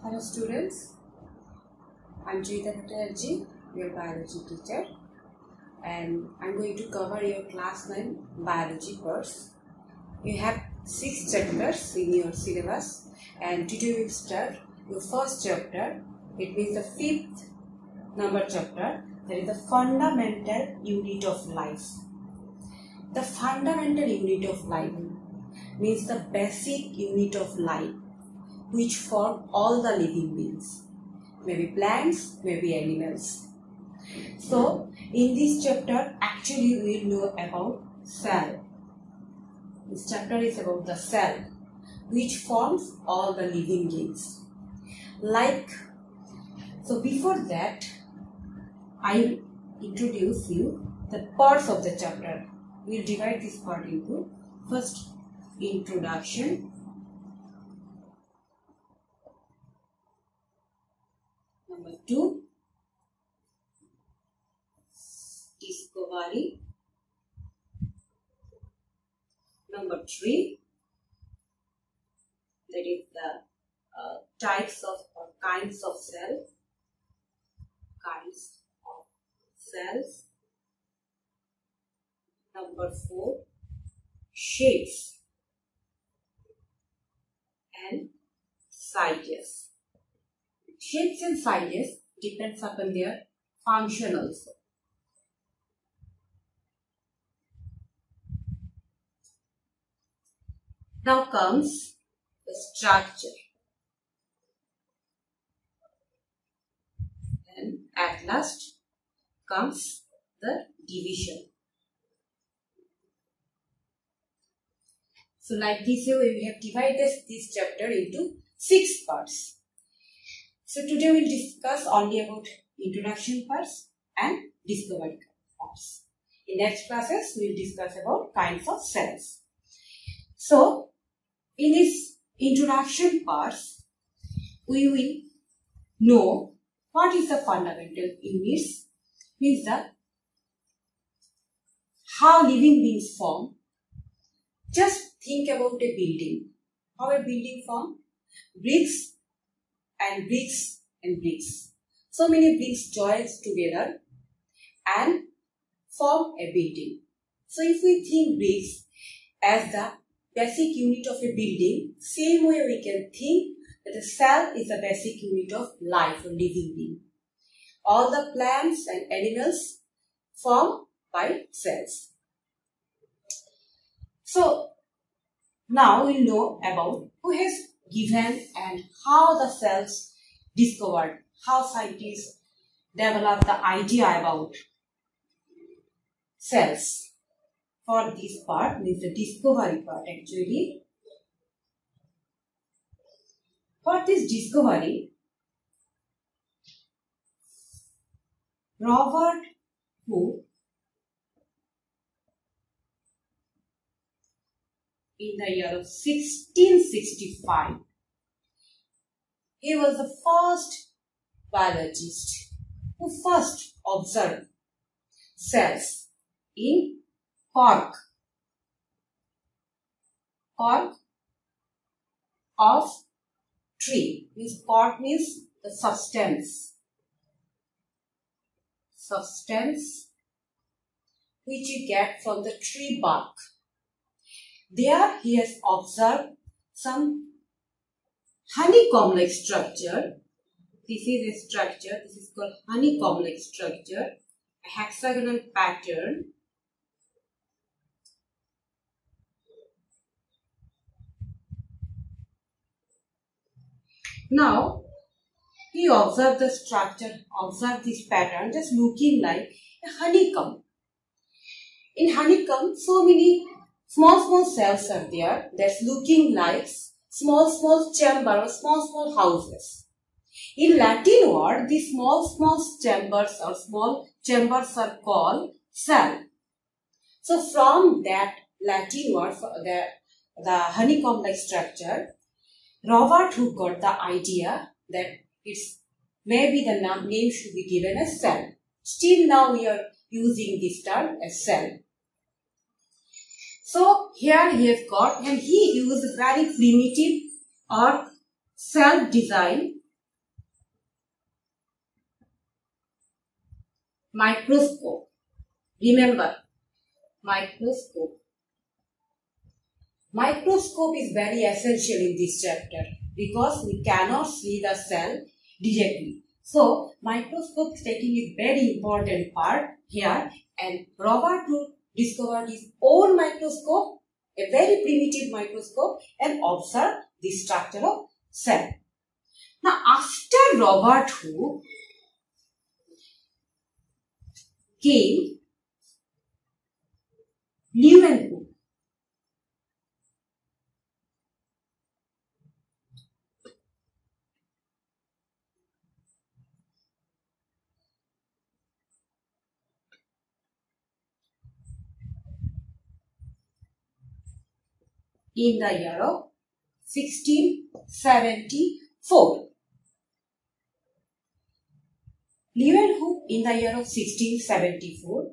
Hello students, I'm Joyita Bhattacharjee, your biology teacher and I'm going to cover your class 9 biology course. You have 6 chapters in your syllabus and today we'll start your first chapter. It means the fifth number chapter that is the fundamental unit of life. The fundamental unit of life means the basic unit of life which form all the living beings, maybe plants, maybe animals. So, in this chapter, actually we will know about cell. This chapter is about the cell, which forms all the living beings. Like, so before that, I'll introduce you the parts of the chapter. We'll divide this part into first introduction Two, discovery. Number three, that is the uh, types of or kinds of cells. Kinds of cells. Number four, shapes and sizes shapes and sizes depends upon their function also. Now comes the structure. And at last comes the division. So like this way we have divided this chapter into six parts. So today we'll discuss only about introduction parts and discovery parts. In next classes, we'll discuss about kinds of cells. So, in this introduction parts, we will know what is the fundamental units, means that how living beings form. Just think about a building. How a building form? Bricks and bricks and bricks. So many bricks joins together and form a building. So if we think bricks as the basic unit of a building, same way we can think that a cell is the basic unit of life or living being. All the plants and animals form by cells. So now we know about who has given and how the cells discovered, how scientists developed the idea about cells. For this part, means the discovery part actually. For this discovery, Robert Hooke in the year of 1665. He was the first biologist who first observed cells in cork. Cork of tree. Means cork means the substance. Substance which you get from the tree bark. There he has observed some honeycomb-like structure. This is a structure. This is called honeycomb-like structure. A hexagonal pattern. Now, he observed the structure, observed this pattern just looking like a honeycomb. In honeycomb, so many small small cells are there that's looking like small small chamber or small small houses. In Latin word, these small small chambers or small chambers are called cell. So from that Latin word, the, the honeycomb-like structure, Robert Hooke got the idea that it's maybe the name should be given as cell. Still now we are using this term as cell. So here you've got, and he used very primitive or self-design microscope. Remember, microscope. Microscope is very essential in this chapter because we cannot see the cell directly. So, microscope taking is very important part here and Robert Hooke discovered his own microscope, a very primitive microscope and observed the structure of cell. Now, after Robert Hooke came Leeuwenhoek. In the year of 1674. Leeuwenhoek in the year of 1674,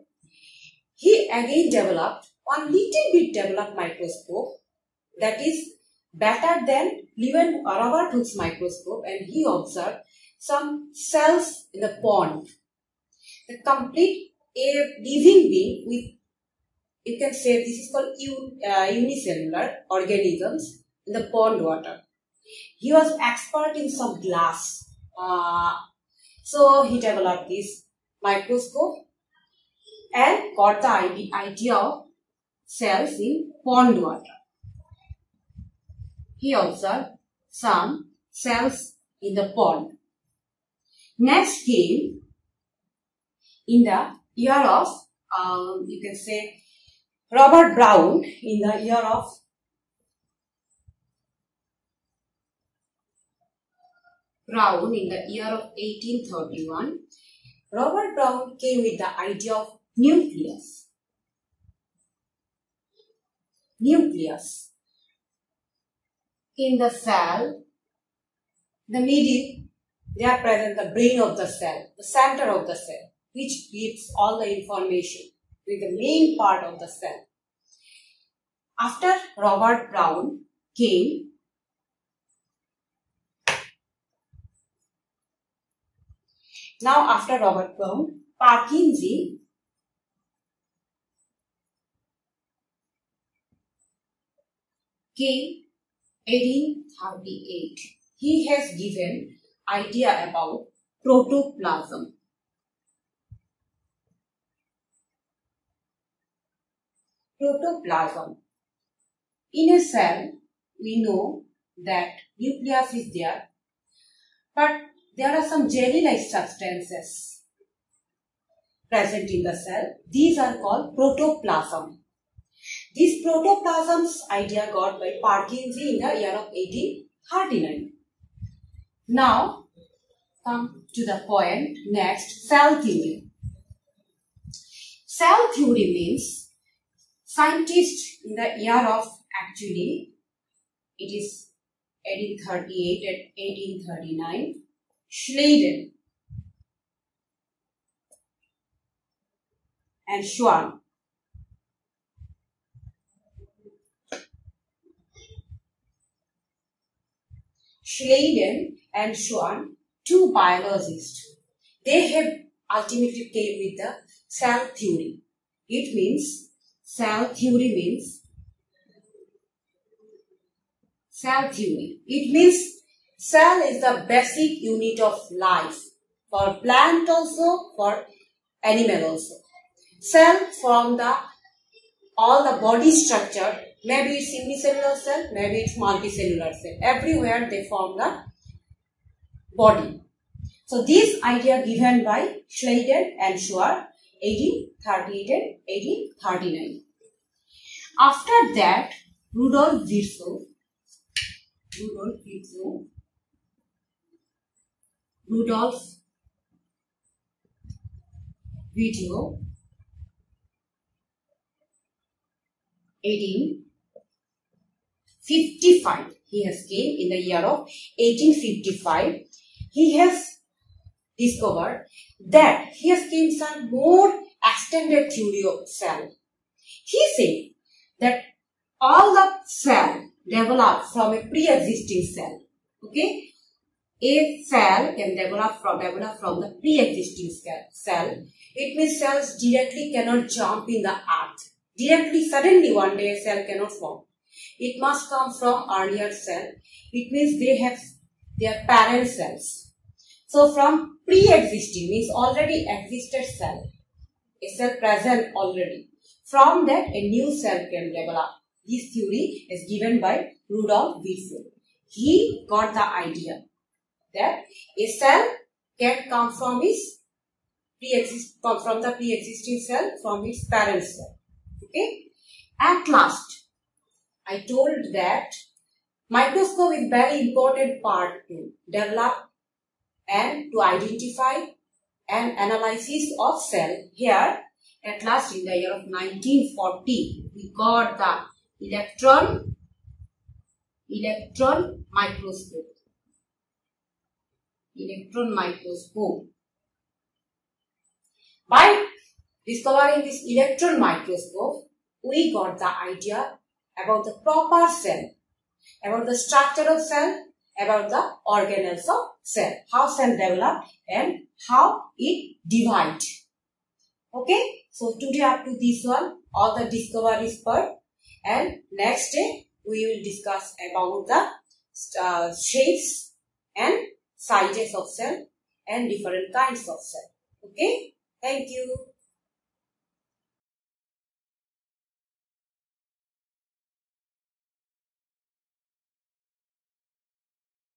he again developed one little bit developed microscope that is better than Leuven Robert Hooke's microscope and he observed some cells in the pond. The complete a living being with you can say this is called uh, unicellular organisms in the pond water. He was expert in some glass. Uh, so he developed this microscope and got the idea of cells in pond water. He observed some cells in the pond. Next came in the year of, um, you can say, Robert Brown in the year of Brown in the year of 1831, Robert Brown came with the idea of nucleus. Nucleus. In the cell, the middle, they are present the brain of the cell, the center of the cell, which gives all the information with the main part of the cell. After Robert Brown came Now after Robert Brown, Purkinje came 1838. He has given idea about protoplasm. Protoplasm. In a cell, we know that nucleus is there, but there are some jelly-like substances present in the cell. These are called protoplasm. This protoplasm's idea got by Purkinje in the year of 1839. Now, come to the point next, cell theory. Cell theory means scientists in the year of actually it is 1838 and 1839 Schleiden and Schwann. Schleiden and Schwann, two biologists, they have ultimately came with the cell theory. It means, cell theory means, cell theory. It means Cell is the basic unit of life for plant also, for animal also. Cell from the all the body structure, maybe it's unicellular cell, maybe it's multicellular cell. Everywhere they form the body. So this idea given by Schleiden and Schwann 1838 and 1839. After that, Rudolf Virchow, Rudolf Virchow Rudolf Virchow 1855 he has came in the year of 1855 he has discovered that he has came some more extended of cell he said that all the cell develop from a pre-existing cell okay a cell can develop from develop from the pre-existing cell. It means cells directly cannot jump in the earth. Directly, suddenly one day a cell cannot form. It must come from earlier cell. It means they have their parent cells. So from pre-existing means already existed cell. A cell present already. From that a new cell can develop. This theory is given by Rudolf Virchow. He got the idea that a cell can come from its pre-exist from the pre-existing cell from its parent cell. Okay. At last, I told that microscope is very important part to develop and to identify and analysis of cell. Here, at last in the year of 1940, we got the electron electron microscope electron microscope. By discovering this electron microscope, we got the idea about the proper cell, about the structure of cell, about the organelles of cell, how cell develop and how it divide. Okay, so today up to this one, all the discoveries part and next day we will discuss about the uh, shapes and sizes of cell and different kinds of cell. Okay. Thank you.